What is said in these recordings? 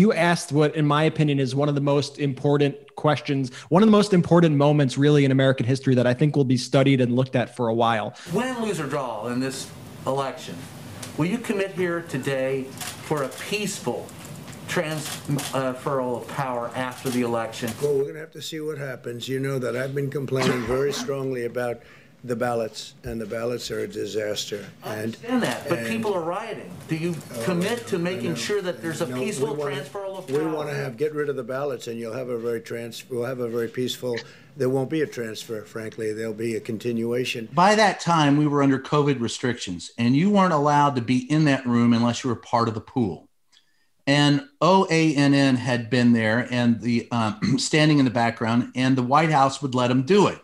You asked what, in my opinion, is one of the most important questions, one of the most important moments, really, in American history that I think will be studied and looked at for a while. Win, lose, or draw in this election, will you commit here today for a peaceful transferal of power after the election? Well, we're going to have to see what happens. You know that I've been complaining very strongly about the ballots, and the ballots are a disaster. I understand that, but and- people are rioting. Do you commit to making sure that there's a No, we peaceful wanna- transferal of power? We want to have, get rid of the ballots, and you'll have a very trans, we'll have a very peaceful, there won't be a transfer, frankly. There'll be a continuation. By that time, we were under COVID restrictions, and you weren't allowed to be in that room unless you were part of the pool. And OANN had been there and the um, standing in the background, and the White House would let them do it.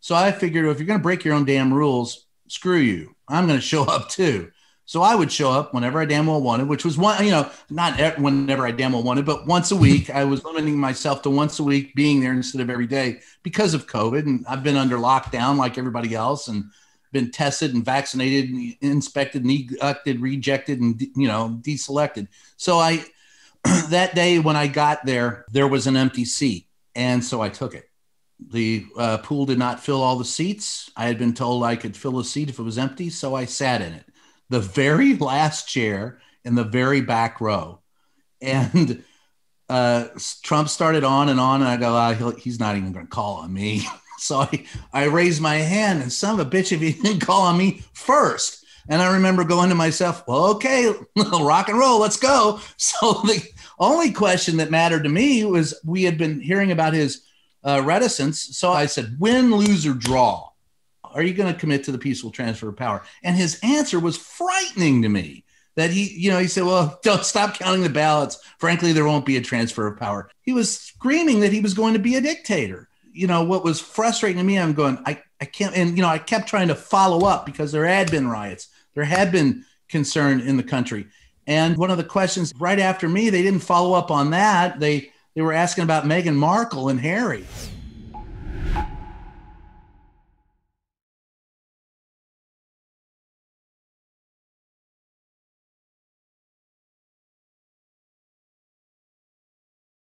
So I figured if you're going to break your own damn rules, screw you. I'm going to show up too. So I would show up whenever I damn well wanted, which was one, you know, not whenever I damn well wanted, but once a week. I was limiting myself to once a week being there instead of every day because of COVID. And I've been under lockdown like everybody else and been tested and vaccinated and inspected, neglected, rejected, and, you know, deselected. So I, that day when I got there, there was an empty seat. And so I took it. The uh, pool did not fill all the seats. I had been told I could fill a seat if it was empty. So I sat in it, the very last chair in the very back row. And uh, Trump started on and on. And I go, he'll, he's not even going to call on me. so I, I raised my hand and son of a bitch, if he didn't call on me first. And I remember going to myself, well, okay, rock and roll, let's go. So the only question that mattered to me was we had been hearing about his uh, reticence. So I said, win, lose, or draw. Are you going to commit to the peaceful transfer of power? And his answer was frightening to me that he, you know, he said, well, don't stop counting the ballots. Frankly, there won't be a transfer of power. He was screaming that he was going to be a dictator. You know, what was frustrating to me, I'm going, I, I can't, and, you know, I kept trying to follow up because there had been riots, there had been concern in the country. And one of the questions right after me, they didn't follow up on that. They, they were asking about Meghan Markle and Harry.